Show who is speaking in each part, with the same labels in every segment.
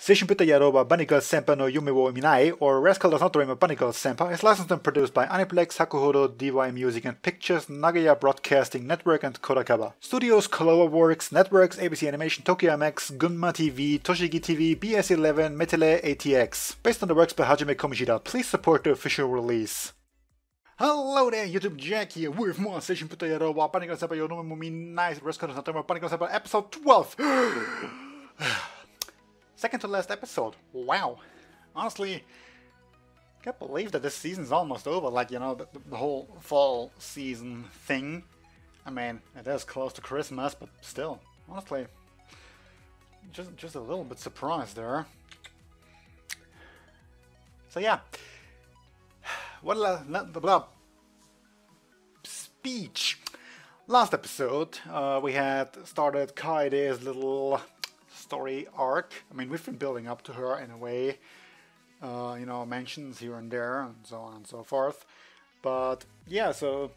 Speaker 1: Seishun Buta Yarou wa Banigirl Senpa no Yume wo Minai, or Rascal does not dream of Bunny Girl Senpai, is licensed and produced by Aniplex, Hakuhodo, DY Music and Pictures, Nagoya Broadcasting Network, and Kadokawa. Studios CloverWorks, Networks, ABC Animation, Tokyo MX, Gunma TV, Tochigi TV, BS11, Metele, ATX. Based on the works by Hajime Kamoshida, please support the official release. Hello there, YouTube Jack here with more Seishun Buta Yarou wa Banigirl Senpa no Yume wo Minai, Rascal does not dream of Bunny Girl Senpai, episode 12. Second to last episode. Wow. Honestly, can't believe that this season's almost over. Like, you know, the, the whole fall season thing. I mean, it is close to Christmas, but still, honestly, just just a little bit surprised there. So yeah, what a blah, speech. Last episode, uh, we had started Kaede's little story arc. I mean, we've been building up to her in a way, uh, you know, mentions here and there, and so on and so forth. But yeah, so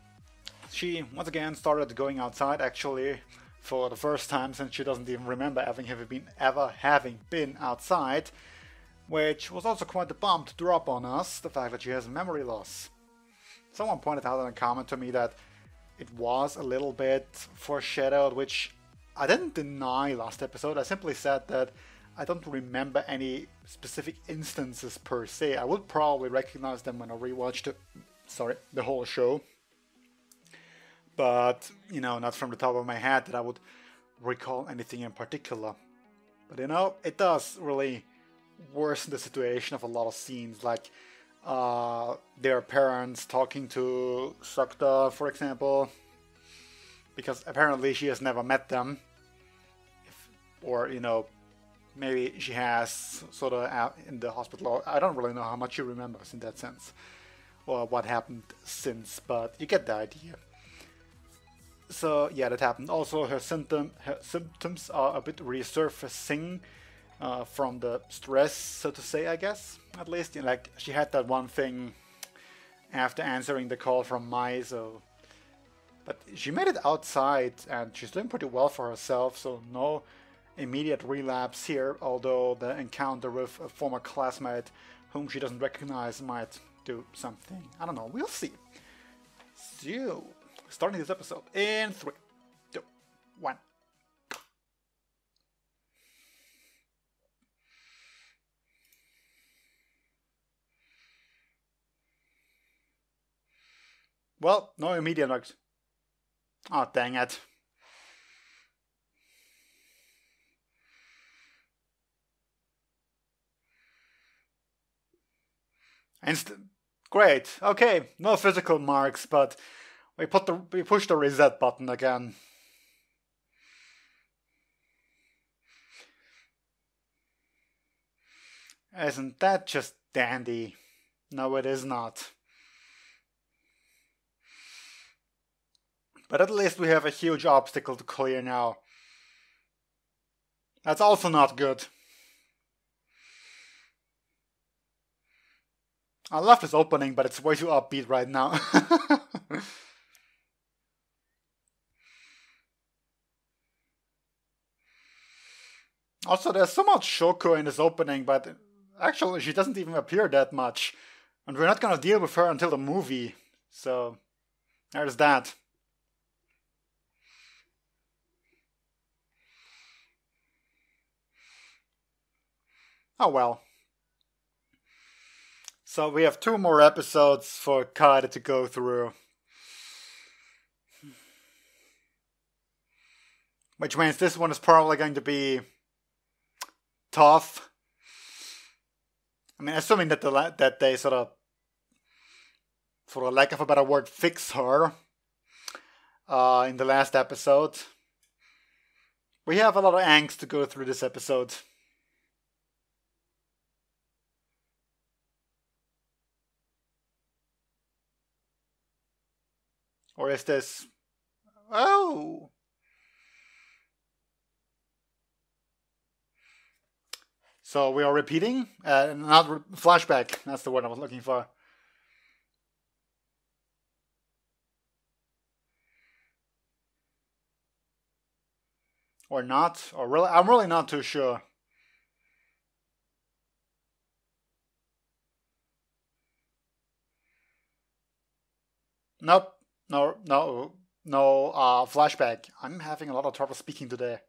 Speaker 1: she once again started going outside actually for the first time since she doesn't even remember having ever been ever having been outside, which was also quite a bomb to drop on us, the fact that she has memory loss. Someone pointed out in a comment to me that it was a little bit foreshadowed, which I didn't deny last episode, I simply said that I don't remember any specific instances per se. I would probably recognize them when I rewatched the, sorry, the whole show. But, you know, not from the top of my head that I would recall anything in particular. But you know, it does really worsen the situation of a lot of scenes, like uh, their parents talking to Sakuta, for example, because apparently she has never met them. If, or, you know, maybe she has sort of out in the hospital. I don't really know how much she remembers in that sense, or what happened since, but you get the idea. So yeah, that happened. Also, her symptom her symptoms are a bit resurfacing uh, from the stress, so to say. I guess at least, you know, like she had that one thing after answering the call from Mai, so but she made it outside and she's doing pretty well for herself, so no immediate relapse here, although the encounter with a former classmate whom she doesn't recognize might do something. I don't know, we'll see. So, starting this episode in 3, 2, 1. Well, no immediate. Oh, dang it. Instant. Great. Okay, no physical marks, but we put the we push the reset button again. Isn't that just dandy? No, it is not. But at least we have a huge obstacle to clear now. That's also not good. I love this opening, but it's way too upbeat right now. also, there's so much Shoko in this opening, but actually she doesn't even appear that much. And we're not gonna deal with her until the movie. So, there's that. Oh well. So we have two more episodes for Kaede to go through. Which means this one is probably going to be tough. I mean, assuming that the that they sort of, for lack of a better word, fix her uh, in the last episode. We have a lot of angst to go through this episode. Or is this. Oh! So we are repeating, uh, not re flashback. That's the word I was looking for. Or not, or really, I'm really not too sure. Nope. No, no, no uh, flashback. I'm having a lot of trouble speaking today.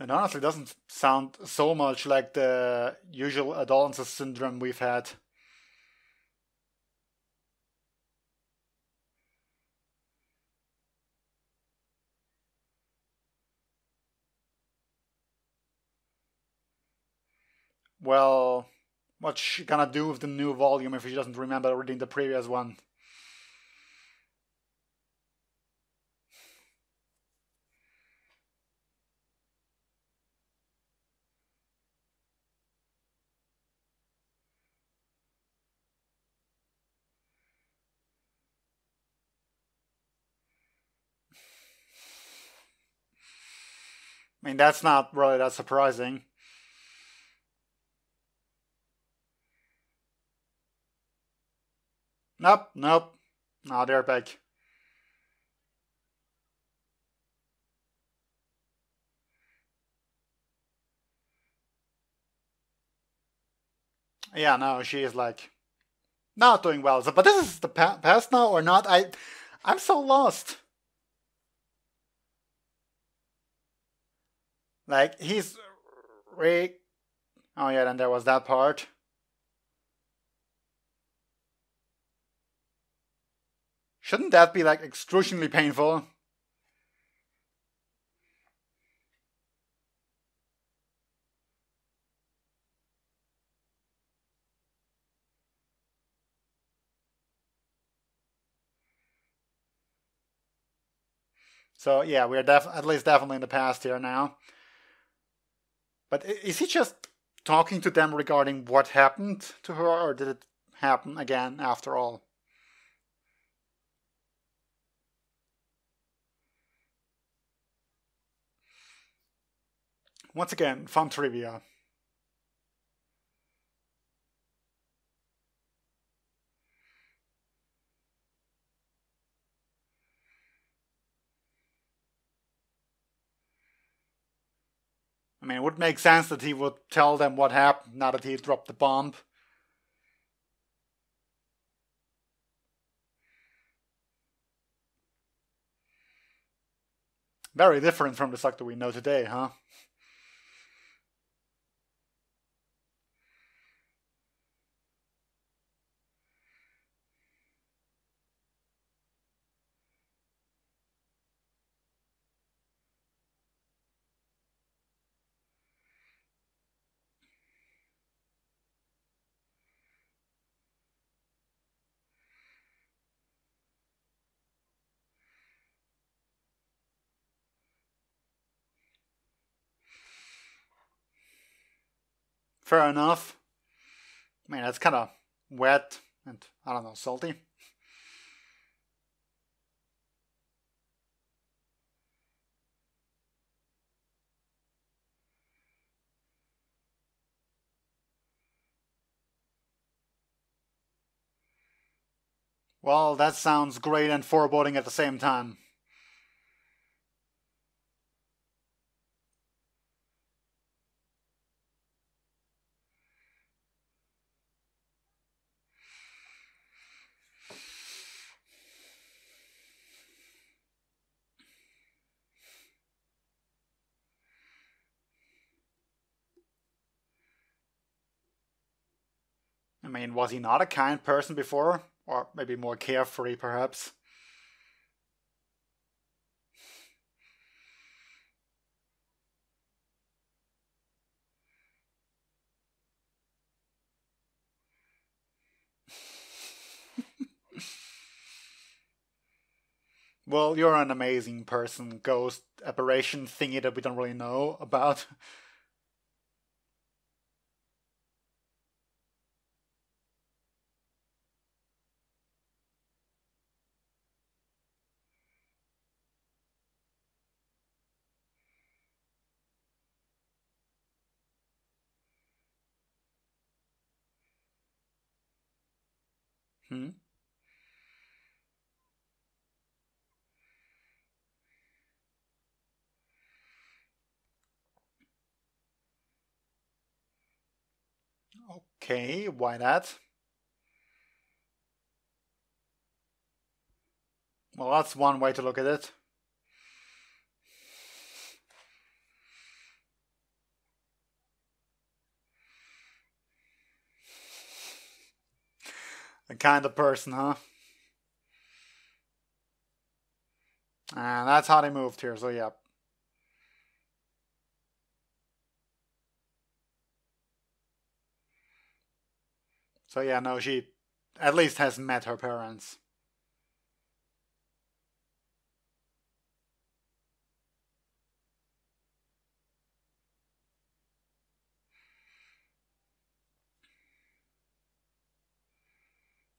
Speaker 1: And honestly, doesn't sound so much like the usual adolescence syndrome we've had. Well, what's she gonna do with the new volume if she doesn't remember reading the previous one? I mean, that's not really that surprising. Nope, nope. No, they're back. Yeah, no, she is like not doing well. So, but this is the past now or not? I, I'm so lost. Like he's re. Oh yeah, then there was that part. Shouldn't that be like excruciatingly painful? So yeah, we're def- at least definitely in the past here now. But is he just talking to them regarding what happened to her, or did it happen again after all? Once again, fun trivia. I mean, it would make sense that he would tell them what happened now that he dropped the bomb. Very different from the Suck that we know today, huh? Fair enough. I mean, that's kind of wet and, I don't know, salty. Well, that sounds great and foreboding at the same time. Mean, was he not a kind person before? Or maybe more carefree, perhaps? well, you're an amazing person, ghost apparition thingy that we don't really know about. Hmm? Okay, why not? Well, that's one way to look at it. The kind of person, huh? And that's how they moved here, so yeah. So yeah, no, she at least has met her parents.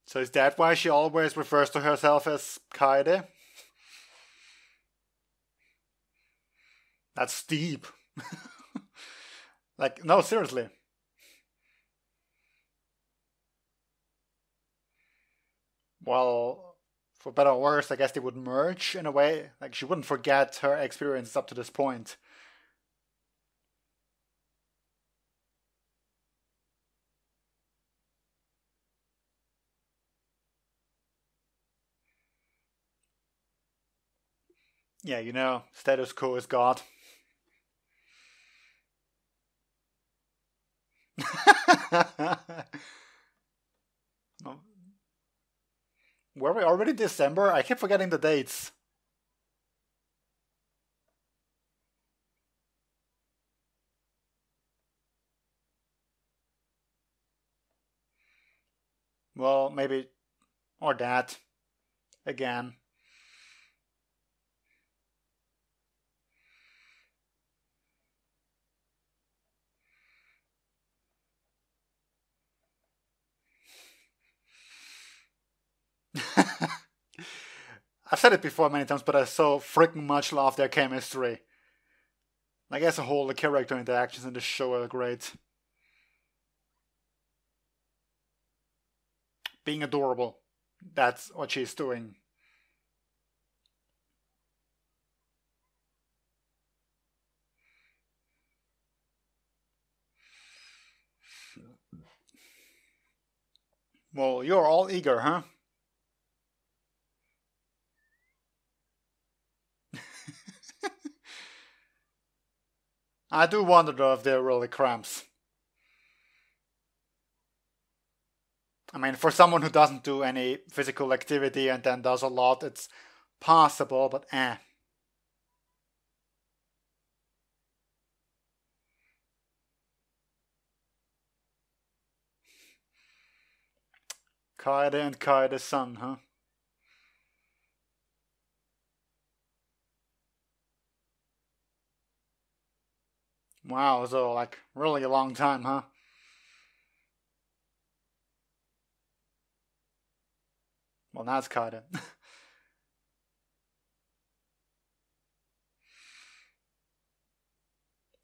Speaker 1: So is that why she always refers to herself as Kaede? That's deep. like, no, seriously. Well, for better or worse, I guess they would merge in a way. Like, she wouldn't forget her experiences up to this point. Yeah, you know, status quo is God. Were we already December? I keep forgetting the dates. Well, maybe, or that, again. I've said it before many times, but I so freaking much love their chemistry. Like as a whole, the character interactions in the show are great. Being adorable. That's what she's doing. Well, you're all eager, huh? I do wonder though if they're really cramps. I mean, for someone who doesn't do any physical activity and then does a lot, it's possible, but eh. Kaede and Kaede's son, huh? Wow, so like really a long time, huh? Well, now it's Kaede.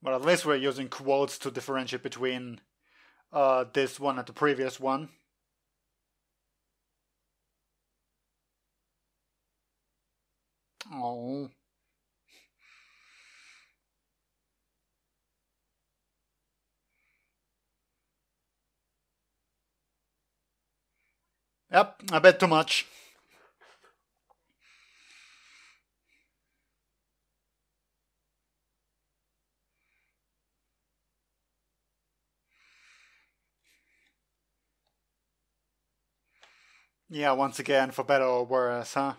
Speaker 1: but at least we're using quotes to differentiate between uh, this one and the previous one. Oh. Yep, I bet too much. Yeah, once again, for better or worse, huh?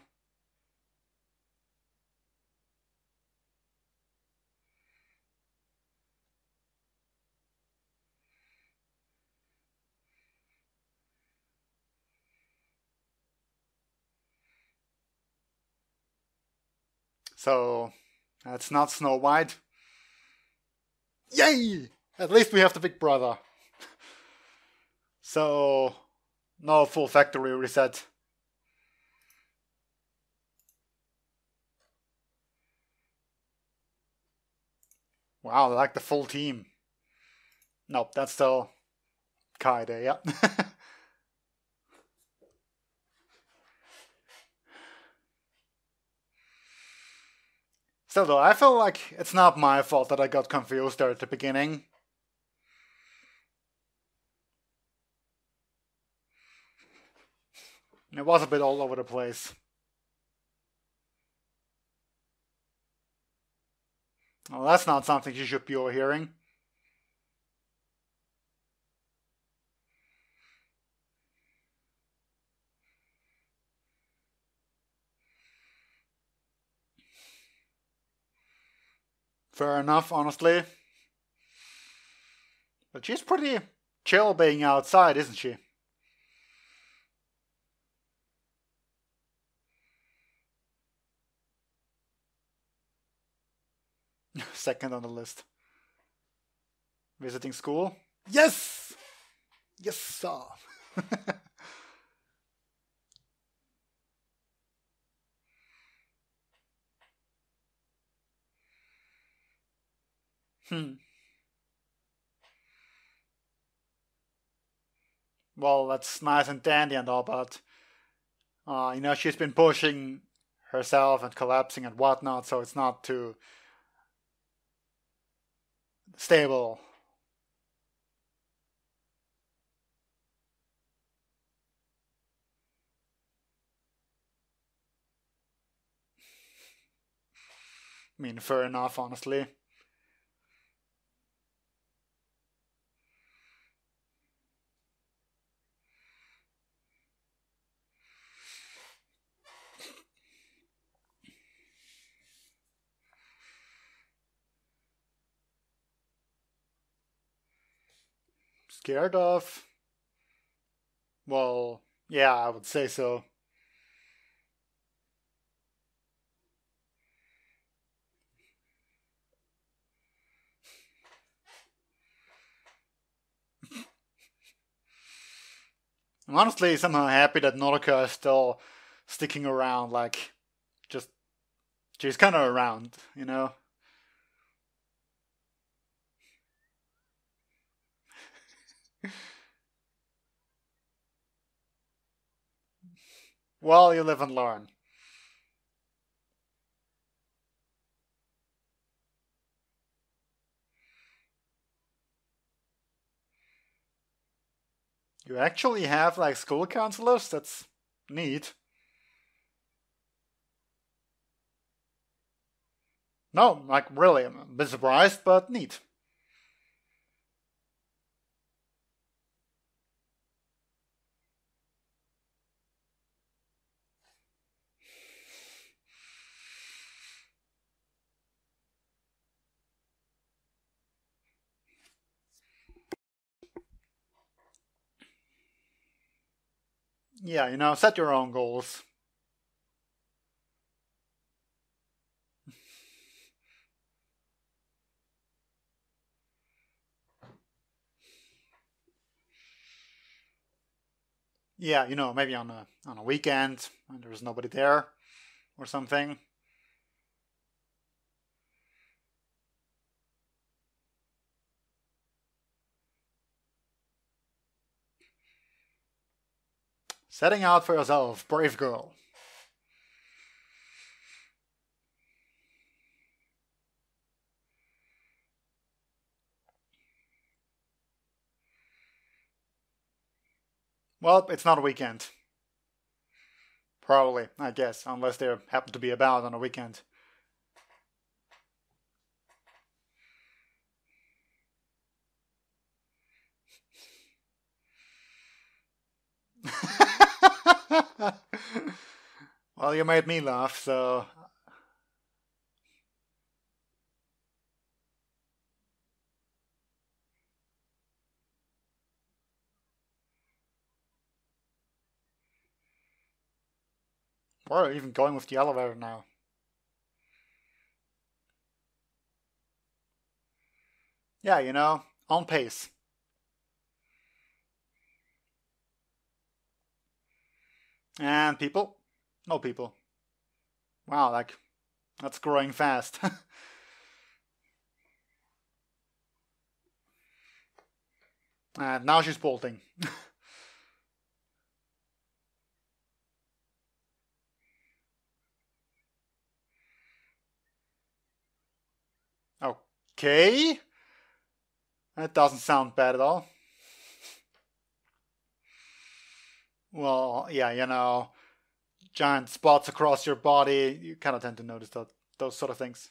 Speaker 1: So that's not Snow White. Yay! At least we have the big brother. so no full factory reset. Wow, like the full team. Nope, that's still Kaede, yeah. Still though, I feel like it's not my fault that I got confused there at the beginning. It was a bit all over the place. Well, that's not something you should be overhearing. Fair enough, honestly. But she's pretty chill being outside, isn't she? Second on the list. Visiting school? Yes! Yes, sir. Hmm. Well, that's nice and dandy and all, but uh, you know she's been pushing herself and collapsing and whatnot, so it's not too stable. I mean, fair enough, honestly. Scared of? Well, yeah, I would say so. I'm honestly somehow happy that Nodoka is still sticking around, like, just, she's kind of around, you know? Well, you live and learn. You actually have like school counselors? That's neat. No, like really, I'm a bit surprised, but neat. Yeah, you know, set your own goals. yeah, you know, maybe on a on a weekend when there's nobody there or something. Setting out for yourself, brave girl. Well, it's not a weekend. Probably, I guess, unless there happen to be about on a weekend. well, you made me laugh, so. We're even going with the elevator now. Yeah, you know, on pace. And people? No people. Wow, like, that's growing fast. and now she's bolting. okay. That doesn't sound bad at all. Well, yeah, you know, giant spots across your body, you kind of tend to notice that, those sort of things.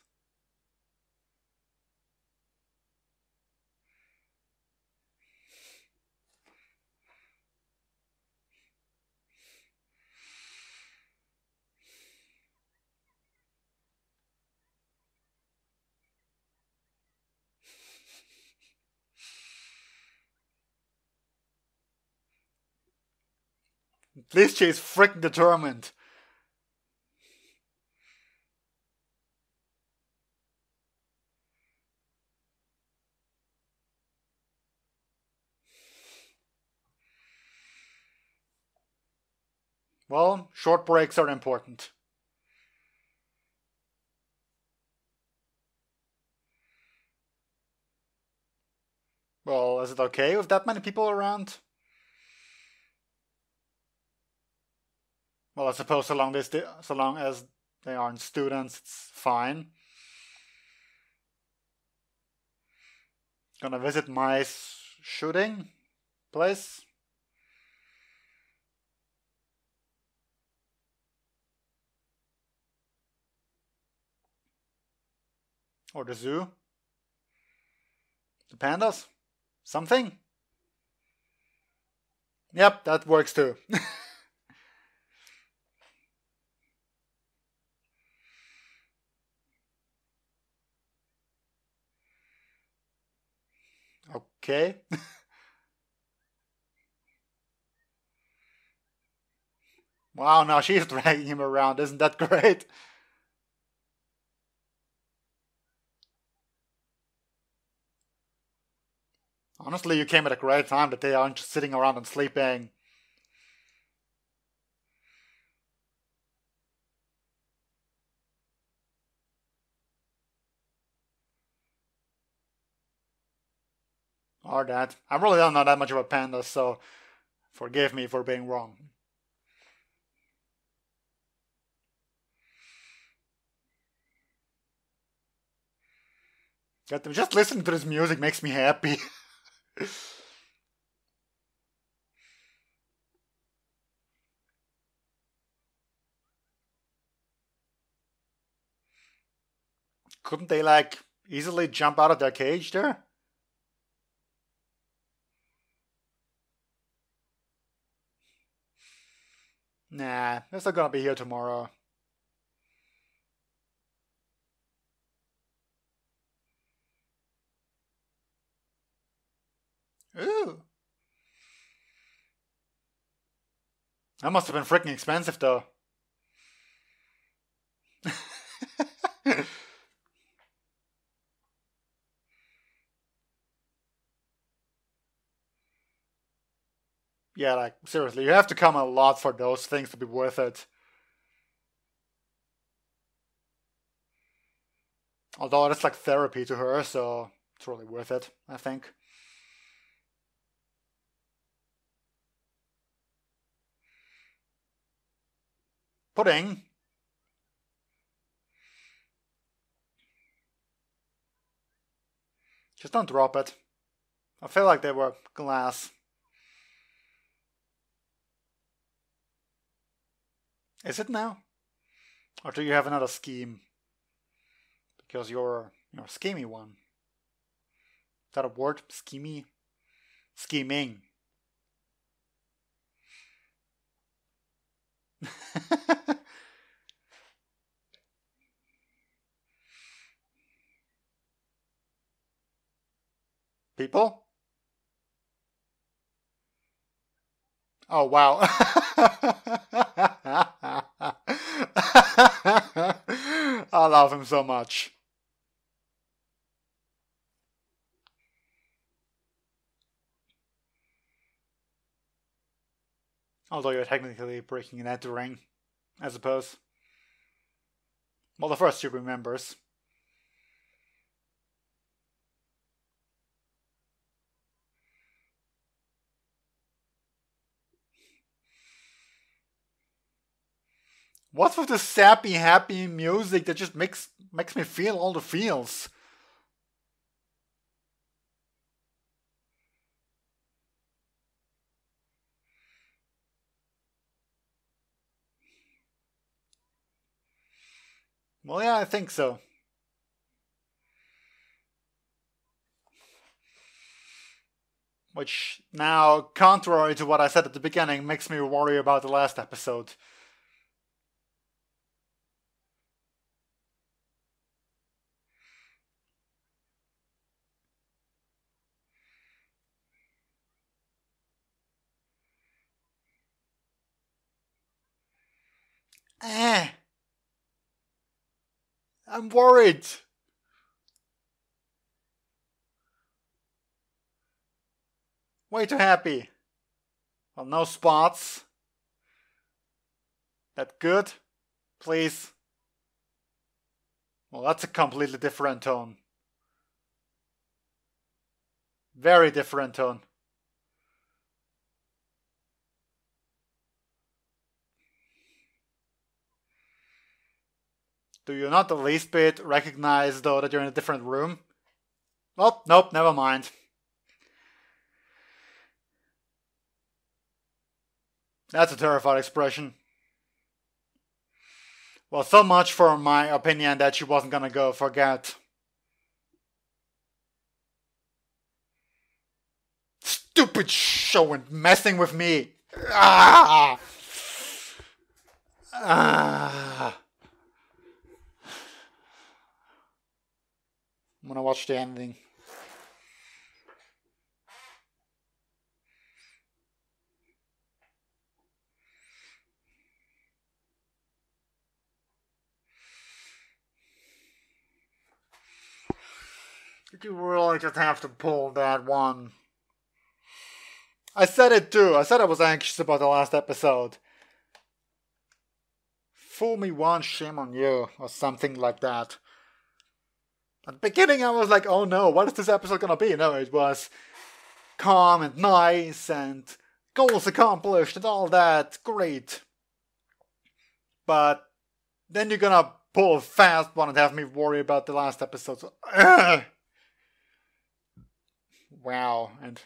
Speaker 1: This is freaking determined. Well, short breaks are important. Well, is it okay with that many people around? Well, I suppose so long, this, so long as they aren't students, it's fine. Gonna visit my shooting place. Or the zoo. The pandas. Something. Yep, that works too. Okay. wow, now she's dragging him around. Isn't that great? Honestly, you came at a great time that they aren't just sitting around and sleeping. Or that. I really don't know that much about pandas, so forgive me for being wrong. Just listening to this music makes me happy. Couldn't they like easily jump out of their cage there? Nah, they're still gonna be here tomorrow. Ooh. That must have been freaking expensive though. yeah, like seriously, you have to come a lot for those things to be worth it. Although it's like therapy to her, so it's really worth it, I think. Pudding. Just don't drop it. I feel like they were glass. Is it now? Or do you have another scheme? Because you're you're schemy one. Is that a word? Schemy? Scheming. People? Oh wow. I love him so much. Although you're technically breaking an the ring, I suppose. Well, the first two remembers. What's with the sappy, happy music that just makes makes me feel all the feels? Well, yeah, I think so. Which now, contrary to what I said at the beginning, makes me worry about the last episode. Eh. I'm worried. Way too happy. Well, no spots. That good? Please. Well, that's a completely different tone. Very different tone. Do you not the least bit recognize, though, that you're in a different room? Oh, nope, never mind. That's a terrified expression. Well, so much for my opinion that she wasn't gonna go forget. Stupid show and messing with me. Ah! Ah! I'm gonna watch the ending. Did you really just have to pull that one? I said it too. I said I was anxious about the last episode. Fool me once, shame on you, or something like that. At the beginning, I was like, oh no, what is this episode gonna be? No, it was calm and nice and goals accomplished and all that. Great. But then you're gonna pull a fast one and have me worry about the last episode. So, wow. And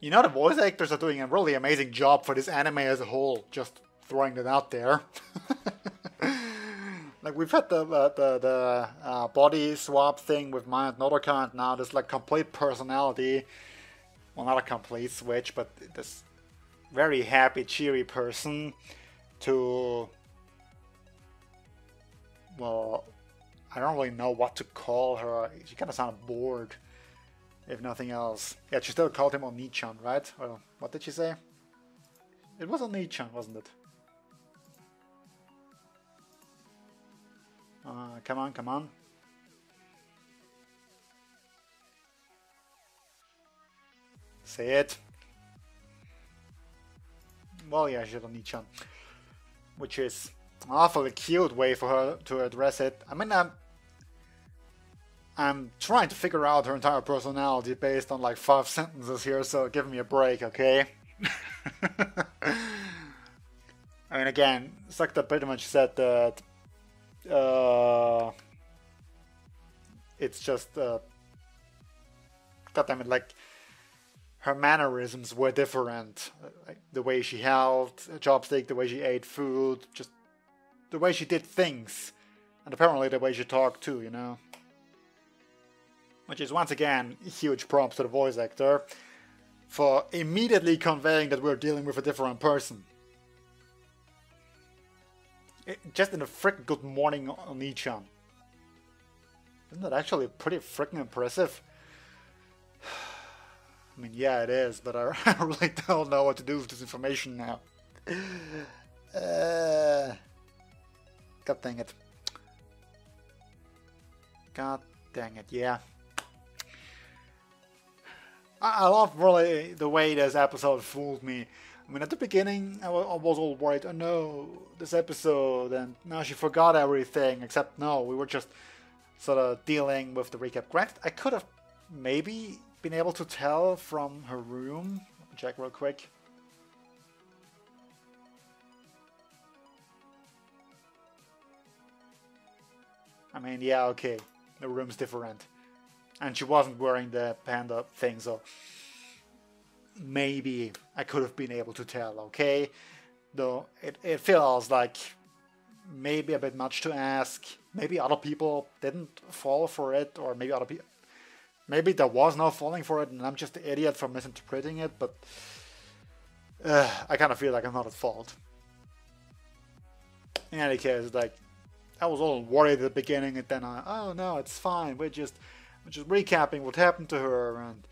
Speaker 1: you know, the voice actors are doing a really amazing job for this anime as a whole. Just throwing that out there. Like we've had the the the uh, body swap thing with Nodoka, and now there's like complete personality. Well, not a complete switch, but this very happy, cheery person to well, I don't really know what to call her. She kind of sounded bored, if nothing else. Yeah, she still called him Onichan, right? What did she say? It was Onichan, wasn't it? Uh, come on, come on. Say it. Well, yeah, Shironichan. Which is an awfully cute way for her to address it. I mean, I'm, I'm trying to figure out her entire personality based on like five sentences here, so give me a break, okay? I mean, again, Sakuta pretty much said that uh, it's just uh, God damn it, like her mannerisms were different. Like the way she held a chopstick, the way she ate food, just the way she did things, and apparently the way she talked too. You know, which is once again huge props to the voice actor for immediately conveying that we're dealing with a different person just in a freaking good morning on. Isn't that actually pretty freaking impressive? I mean, yeah, it is, but I, I, really don't know what to do with this information now. Uh, God dang it. God dang it, yeah. I, I love really the way this episode fooled me. I mean, at the beginning, I was all worried, oh no, this episode, and now she forgot everything, except no, we were just sort of dealing with the recap. Granted, I could have maybe been able to tell from her room. Check real quick. I mean, yeah, okay, the room's different. And she wasn't wearing the panda thing, so maybe I could have been able to tell, okay? Though it, it feels like maybe a bit much to ask. Maybe other people didn't fall for it, or maybe other people. Maybe there was no falling for it, and I'm just the idiot for misinterpreting it, but uh, I kind of feel like I'm not at fault. In any case, like, I was all worried at the beginning, and then I, oh no, it's fine, we're just, we're just recapping what happened to her, and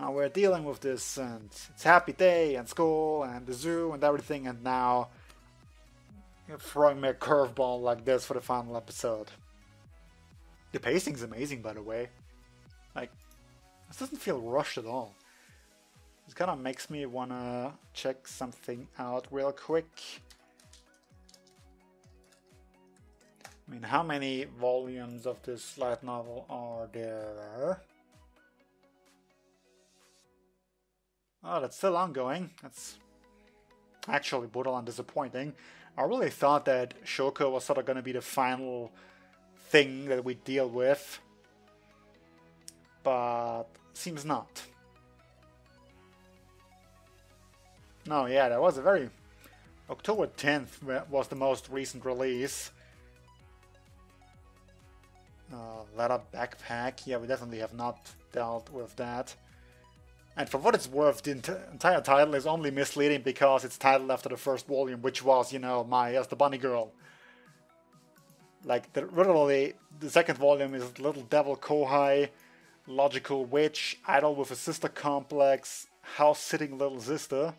Speaker 1: now we're dealing with this, and it's happy day, and school, and the zoo, and everything, and now you're throwing me a curveball like this for the final episode. The pacing's amazing, by the way. Like, this doesn't feel rushed at all. This kind of makes me wanna check something out real quick. I mean, how many volumes of this light novel are there? Oh, that's still ongoing. That's actually borderline disappointing. I really thought that Shoko was sort of going to be the final thing that we deal with, but seems not. No, yeah, that was a very... October 10th was the most recent release. Uh, leather backpack, yeah, we definitely have not dealt with that. And for what it's worth, the entire title is only misleading because it's titled after the first volume, which was, you know, Mai as the bunny girl. Like, the, literally, the second volume is Little Devil Kohai, Logical Witch, Idol with a Sister Complex, House Sitting Little Sister,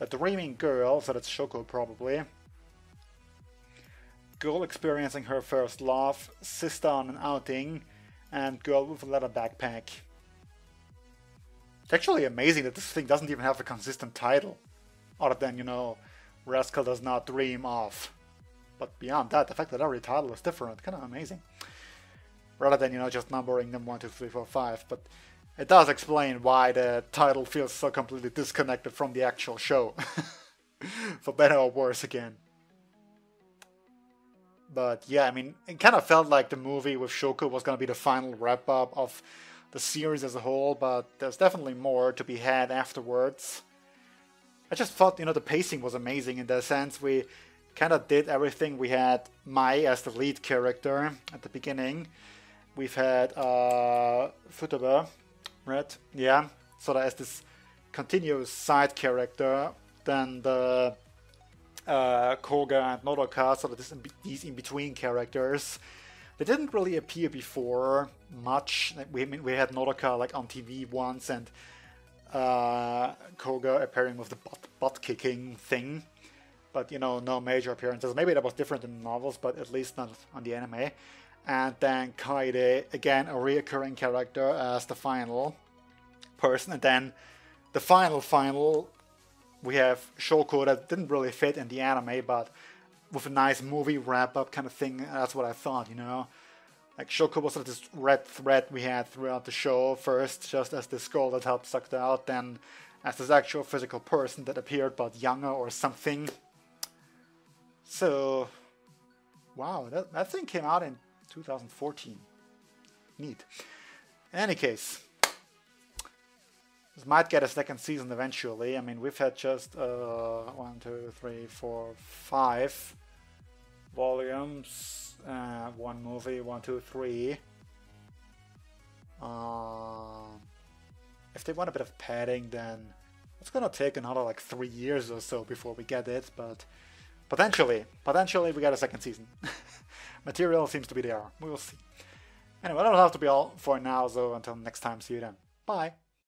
Speaker 1: A Dreaming Girl, so that's Shoko probably, Girl experiencing her first love, Sister on an outing, and Girl with a leather backpack. It's actually amazing that this thing doesn't even have a consistent title, other than, you know, Rascal does not dream of. But beyond that, the fact that every title is different, kind of amazing. Rather than, you know, just numbering them 1, 2, 3, 4, 5. But it does explain why the title feels so completely disconnected from the actual show. For better or worse, again. But yeah, I mean, it kind of felt like the movie with Shoko was going to be the final wrap up of the series as a whole, but there's definitely more to be had afterwards. I just thought, you know, the pacing was amazing in that sense we kind of did everything. We had Mai as the lead character at the beginning. We've had uh, Futaba, right? Yeah, sort of as this continuous side character. Then the uh, Koga and Nodoka, sort of this, these in-between characters. They didn't really appear before much. We we had Nodoka like on TV once and uh, Koga appearing with the butt, butt kicking thing, but you know no major appearances. Maybe that was different in the novels, but at least not on the anime. And then Kaede again a reoccurring character as the final person, and then the final final we have Shoko that didn't really fit in the anime, but with a nice movie wrap up kind of thing. That's what I thought, you know. Like Shoko was sort of this red thread we had throughout the show. First, just as this girl that helped Sakuta out, then as this actual physical person that appeared but younger or something. So, wow, that, that thing came out in 2014. Neat. In any case, this might get a second season eventually. I mean, we've had just uh, one, two, three, four, five volumes, uh, one movie, one, two, three. Uh, if they want a bit of padding, then it's gonna take another like three years or so before we get it, but potentially, potentially we get a second season. Material seems to be there. We will see. Anyway, that'll have to be all for now, so until next time, see you then. Bye.